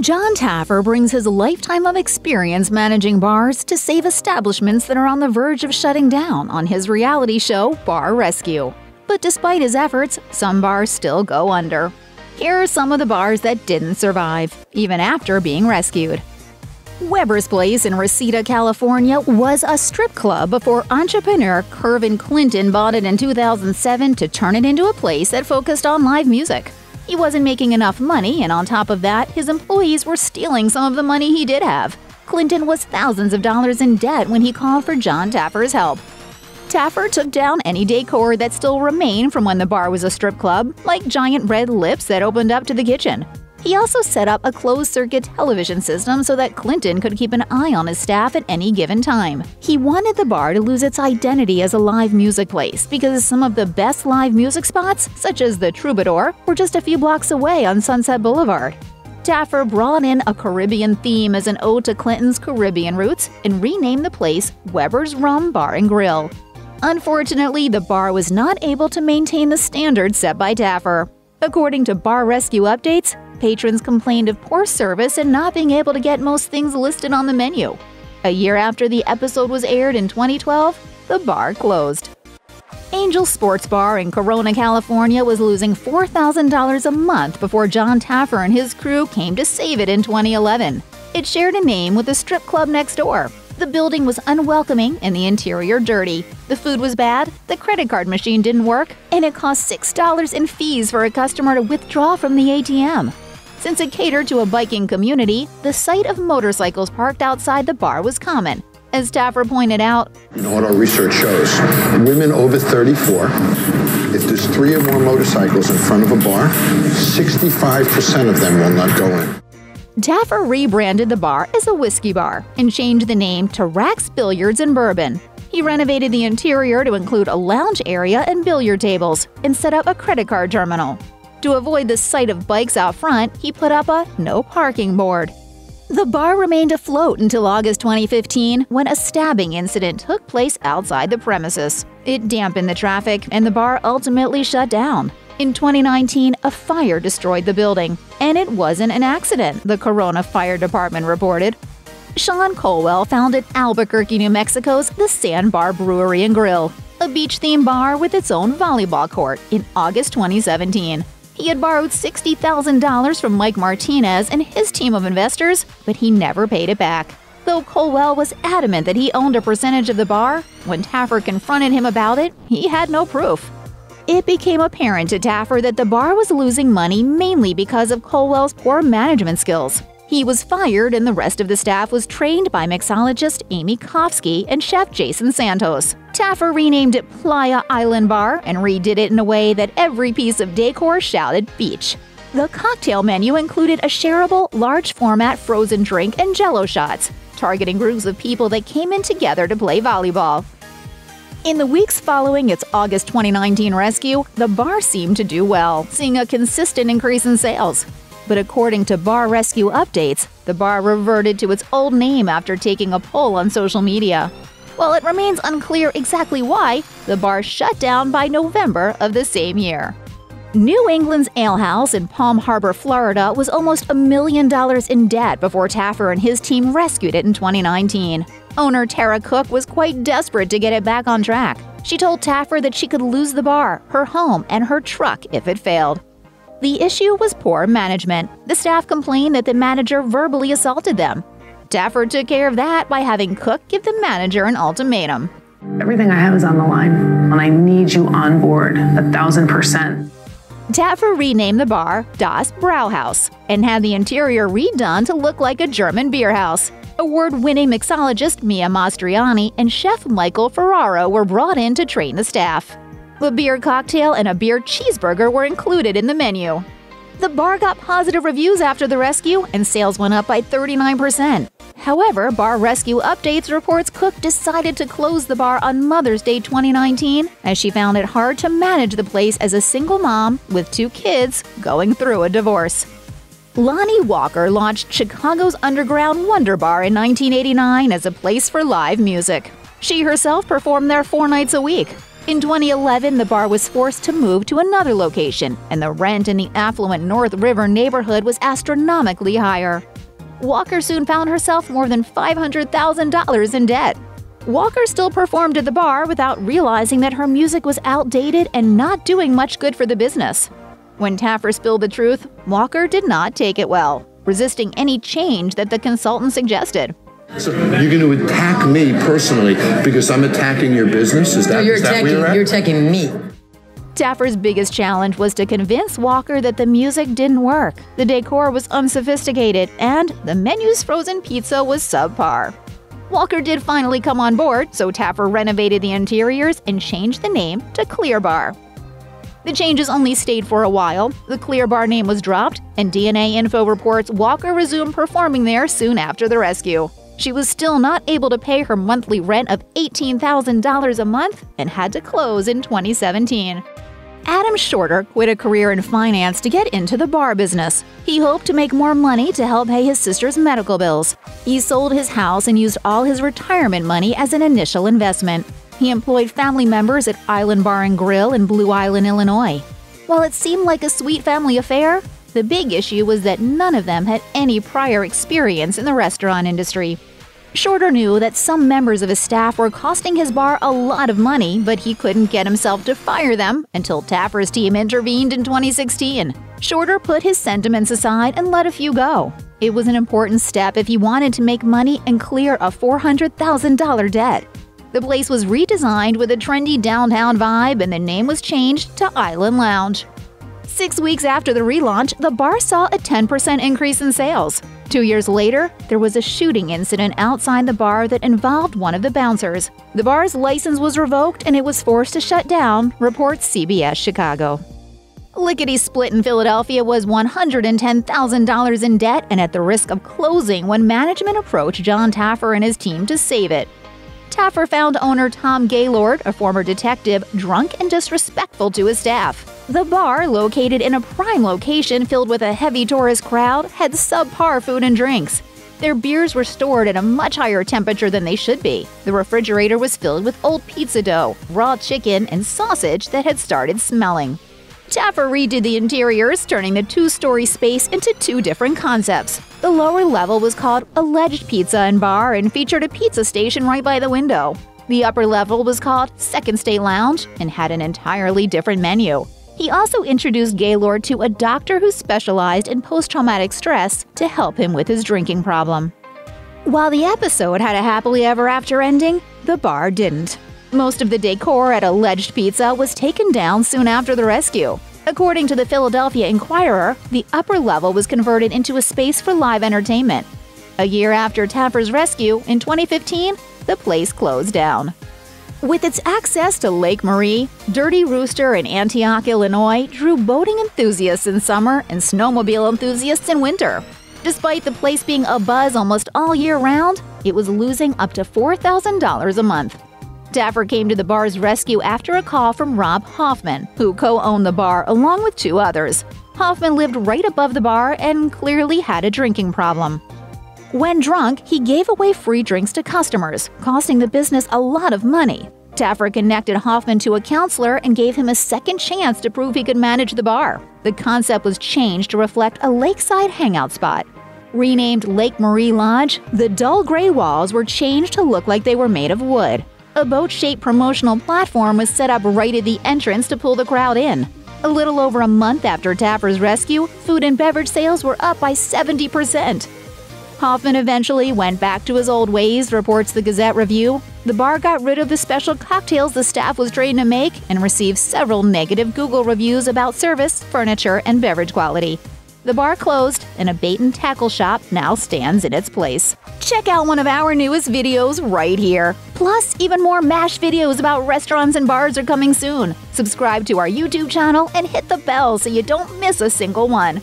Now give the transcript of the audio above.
Jon Taffer brings his lifetime of experience managing bars to save establishments that are on the verge of shutting down on his reality show, Bar Rescue. But despite his efforts, some bars still go under. Here are some of the bars that didn't survive, even after being rescued. Weber's Place in Reseda, California was a strip club before entrepreneur Kirvin Clinton bought it in 2007 to turn it into a place that focused on live music. He wasn't making enough money, and on top of that, his employees were stealing some of the money he did have. Clinton was thousands of dollars in debt when he called for Jon Taffer's help. Taffer took down any decor that still remained from when the bar was a strip club, like giant red lips that opened up to the kitchen. He also set up a closed circuit television system so that Clinton could keep an eye on his staff at any given time. He wanted the bar to lose its identity as a live music place because some of the best live music spots, such as the Troubadour, were just a few blocks away on Sunset Boulevard. Taffer brought in a Caribbean theme as an ode to Clinton's Caribbean roots and renamed the place Weber's Rum Bar and Grill. Unfortunately, the bar was not able to maintain the standards set by Taffer. According to Bar Rescue updates, patrons complained of poor service and not being able to get most things listed on the menu. A year after the episode was aired in 2012, the bar closed. Angel Sports Bar in Corona, California was losing $4,000 a month before Jon Taffer and his crew came to save it in 2011. It shared a name with a strip club next door. The building was unwelcoming and the interior dirty. The food was bad, the credit card machine didn't work, and it cost $6 in fees for a customer to withdraw from the ATM. Since it catered to a biking community, the sight of motorcycles parked outside the bar was common. As Taffer pointed out, you know what our research shows? Women over 34, if there's three or more motorcycles in front of a bar, 65% of them will not go in. Taffer rebranded the bar as a whiskey bar and changed the name to Rax Billiards and Bourbon. He renovated the interior to include a lounge area and billiard tables and set up a credit card terminal. To avoid the sight of bikes out front, he put up a no parking board. The bar remained afloat until August 2015 when a stabbing incident took place outside the premises. It dampened the traffic and the bar ultimately shut down. In 2019, a fire destroyed the building, and it wasn't an accident, the Corona Fire Department reported. Sean Colwell founded Albuquerque, New Mexico's The Sandbar Brewery and Grill, a beach themed bar with its own volleyball court, in August 2017. He had borrowed $60,000 from Mike Martinez and his team of investors, but he never paid it back. Though Colwell was adamant that he owned a percentage of the bar, when Taffer confronted him about it, he had no proof. It became apparent to Taffer that the bar was losing money mainly because of Colwell's poor management skills. He was fired, and the rest of the staff was trained by mixologist Amy Kofsky and chef Jason Santos. Taffer renamed it Playa Island Bar and redid it in a way that every piece of decor shouted beach. The cocktail menu included a shareable, large format frozen drink and jello shots, targeting groups of people that came in together to play volleyball. In the weeks following its August 2019 rescue, the bar seemed to do well, seeing a consistent increase in sales but according to Bar Rescue updates, the bar reverted to its old name after taking a poll on social media. While it remains unclear exactly why, the bar shut down by November of the same year. New England's Ale House in Palm Harbor, Florida was almost a million dollars in debt before Taffer and his team rescued it in 2019. Owner Tara Cook was quite desperate to get it back on track. She told Taffer that she could lose the bar, her home, and her truck if it failed. The issue was poor management. The staff complained that the manager verbally assaulted them. Taffer took care of that by having Cook give the manager an ultimatum. Everything I have is on the line, and I need you on board, a thousand percent. Taffer renamed the bar Das Brauhaus and had the interior redone to look like a German beer house. Award winning mixologist Mia Mastroianni and chef Michael Ferraro were brought in to train the staff. A beer cocktail and a beer cheeseburger were included in the menu. The bar got positive reviews after the rescue, and sales went up by 39%. However, Bar Rescue Updates reports Cook decided to close the bar on Mother's Day 2019 as she found it hard to manage the place as a single mom with two kids going through a divorce. Lonnie Walker launched Chicago's underground Wonder Bar in 1989 as a place for live music. She herself performed there four nights a week. In 2011, the bar was forced to move to another location, and the rent in the affluent North River neighborhood was astronomically higher. Walker soon found herself more than $500,000 in debt. Walker still performed at the bar without realizing that her music was outdated and not doing much good for the business. When Taffer spilled the truth, Walker did not take it well, resisting any change that the consultant suggested. So you're going to attack me personally because I'm attacking your business? Is that, No, you're is that attacking. where you're at? You're attacking me. Taffer's biggest challenge was to convince Walker that the music didn't work, the decor was unsophisticated, and the menu's frozen pizza was subpar. Walker did finally come on board, so Taffer renovated the interiors and changed the name to Clear Bar. The changes only stayed for a while. The Clear Bar name was dropped, and DNA Info reports Walker resumed performing there soon after the rescue. She was still not able to pay her monthly rent of $18,000 a month and had to close in 2017. Adam Shorter quit a career in finance to get into the bar business. He hoped to make more money to help pay his sister's medical bills. He sold his house and used all his retirement money as an initial investment. He employed family members at Island Bar and Grill in Blue Island, Illinois. While it seemed like a sweet family affair, the big issue was that none of them had any prior experience in the restaurant industry. Shorter knew that some members of his staff were costing his bar a lot of money, but he couldn't get himself to fire them until Taffer's team intervened in 2016. Shorter put his sentiments aside and let a few go. It was an important step if he wanted to make money and clear a $400,000 debt. The place was redesigned with a trendy downtown vibe and the name was changed to Island Lounge. Six weeks after the relaunch, the bar saw a 10% increase in sales. Two years later, there was a shooting incident outside the bar that involved one of the bouncers. The bar's license was revoked and it was forced to shut down, reports CBS Chicago. Lickety Split in Philadelphia was $110,000 in debt and at the risk of closing when management approached Jon Taffer and his team to save it. Taffer found owner Tom Gaylord, a former detective, drunk and disrespectful to his staff. The bar, located in a prime location filled with a heavy tourist crowd, had subpar food and drinks. Their beers were stored at a much higher temperature than they should be. The refrigerator was filled with old pizza dough, raw chicken, and sausage that had started smelling. Taffer redid the interiors, turning the two story space into two different concepts. The lower level was called Alleged Pizza and Bar and featured a pizza station right by the window. The upper level was called Second State Lounge and had an entirely different menu. He also introduced Gaylord to a doctor who specialized in post traumatic stress to help him with his drinking problem. While the episode had a happily ever after ending, the bar didn't. Most of the decor at Alleged Pizza was taken down soon after the rescue. According to the Philadelphia Inquirer, the upper level was converted into a space for live entertainment. A year after Taffer's rescue, in 2015, the place closed down. With its access to Lake Marie, Dirty Rooster in Antioch, Illinois drew boating enthusiasts in summer and snowmobile enthusiasts in winter. Despite the place being a buzz almost all year round, it was losing up to $4,000 a month. Taffer came to the bar's rescue after a call from Rob Hoffman, who co owned the bar along with two others. Hoffman lived right above the bar and clearly had a drinking problem. When drunk, he gave away free drinks to customers, costing the business a lot of money. Taffer connected Hoffman to a counselor and gave him a second chance to prove he could manage the bar. The concept was changed to reflect a lakeside hangout spot. Renamed Lake Marie Lodge, the dull gray walls were changed to look like they were made of wood. A boat shaped promotional platform was set up right at the entrance to pull the crowd in. A little over a month after Taffer's rescue, food and beverage sales were up by 70%. Hoffman eventually went back to his old ways, reports the Gazette Review. The bar got rid of the special cocktails the staff was trained to make and received several negative Google reviews about service, furniture, and beverage quality. The bar closed, and a bait and tackle shop now stands in its place. Check out one of our newest videos right here. Plus, even more Mashed videos about restaurants and bars are coming soon. Subscribe to our YouTube channel and hit the bell so you don't miss a single one.